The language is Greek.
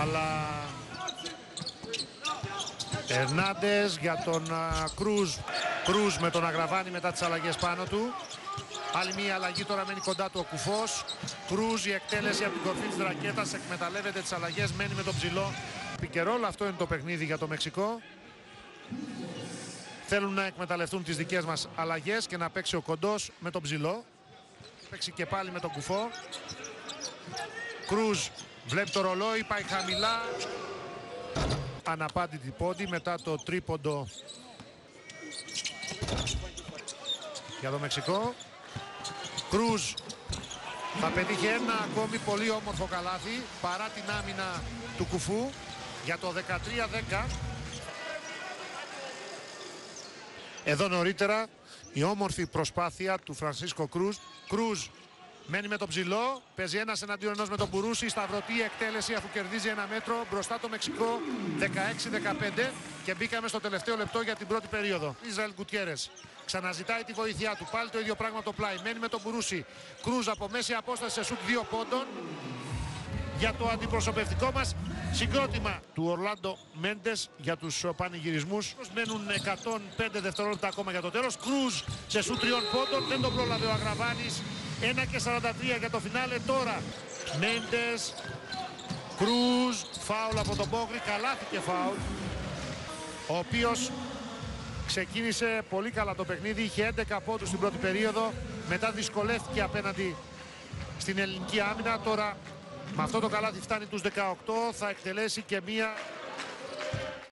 Αλλά Ερνάντες για τον α, Κρούζ. Κρούζ με τον Αγραβάνη μετά τις αλλαγές πάνω του. Άλλη μία αλλαγή τώρα μένει κοντά του ο Κουφός. Κρούζ η εκτέλεση από την κορφή της ρακέτας. Εκμεταλλεύεται τις αλλαγές, μένει με τον ψηλό. Πικερόλ, αυτό είναι το παιχνίδι για το Μεξικό. Θέλουν να εκμεταλλευτούν τις δικές μας αλλαγές και να παίξει ο κοντός με τον ψηλό. Παίξει και πάλι με τον Κουφό. Κρούζ βλέπει το ρολόι, πάει χαμηλά. Αναπάντητη πόντι μετά το τρίποντο για το Μεξικό. Κρούζ θα πετύχει ένα ακόμη πολύ όμορφο καλάθι παρά την άμυνα του Κουφού για το 13-10. Εδώ νωρίτερα η όμορφη προσπάθεια του Φρανσίσκο Κρούζ. Κρούζ μένει με τον ψηλό, παίζει ένας εναντίον ενός με τον Μπουρούση, σταυρωτή εκτέλεση αφού κερδίζει ένα μέτρο μπροστά το Μεξικό 16-15 και μπήκαμε στο τελευταίο λεπτό για την πρώτη περίοδο. Ισραήλ Γκουτιέρες ξαναζητάει τη βοήθειά του, πάλι το ίδιο πράγμα το πλάι, μένει με τον Μπουρούση. Κρούζ από μέση απόσταση σε σουτ 2 πόντων για το αντιπροσωπευτικό μας συγκρότημα του Ορλάντο Μέντες για τους πανηγυρισμούς. Μένουν 105 δευτερόλεπτα ακόμα για το τέλος. Κρούζ σε σου τριών πόντων, δεν τον πρόλαβε ο Αγραβάνης. 1 και 43 για το φινάλε τώρα. Μέντες, Κρούζ, φάουλ από τον Μπόγρη, καλάθηκε φάουλ. Ο οποίος ξεκίνησε πολύ καλά το παιχνίδι, είχε 11 πόντους στην πρώτη περίοδο. Μετά δυσκολεύτηκε απέναντι στην ελληνική άμυνα. Τώρα με αυτό το καλάθι φτάνει τους 18, θα εκτελέσει και μία